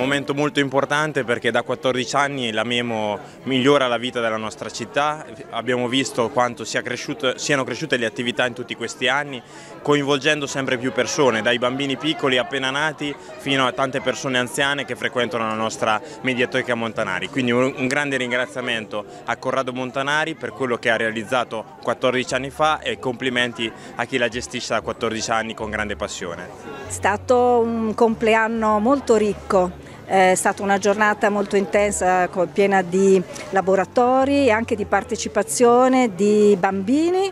momento molto importante perché da 14 anni la Memo migliora la vita della nostra città, abbiamo visto quanto sia cresciuto, siano cresciute le attività in tutti questi anni, coinvolgendo sempre più persone, dai bambini piccoli appena nati fino a tante persone anziane che frequentano la nostra Mediateca Montanari. Quindi un grande ringraziamento a Corrado Montanari per quello che ha realizzato 14 anni fa e complimenti a chi la gestisce da 14 anni con grande passione. È stato un compleanno molto ricco, è stata una giornata molto intensa, piena di laboratori e anche di partecipazione di bambini,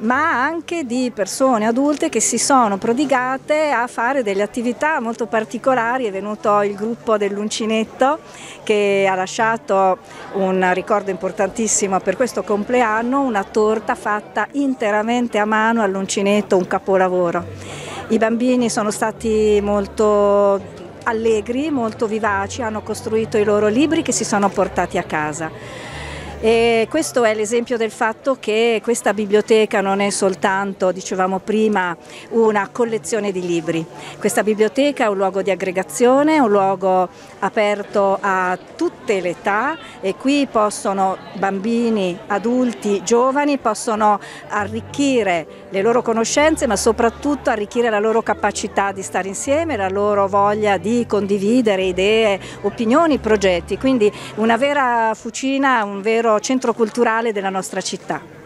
ma anche di persone adulte che si sono prodigate a fare delle attività molto particolari. È venuto il gruppo dell'Uncinetto che ha lasciato un ricordo importantissimo per questo compleanno, una torta fatta interamente a mano all'Uncinetto, un capolavoro. I bambini sono stati molto allegri, molto vivaci, hanno costruito i loro libri che si sono portati a casa. E questo è l'esempio del fatto che questa biblioteca non è soltanto, dicevamo prima, una collezione di libri. Questa biblioteca è un luogo di aggregazione, un luogo aperto a tutte le età e qui possono bambini, adulti, giovani possono arricchire le loro conoscenze ma soprattutto arricchire la loro capacità di stare insieme, la loro voglia di condividere idee, opinioni, progetti. Quindi una vera fucina, un vero centro culturale della nostra città.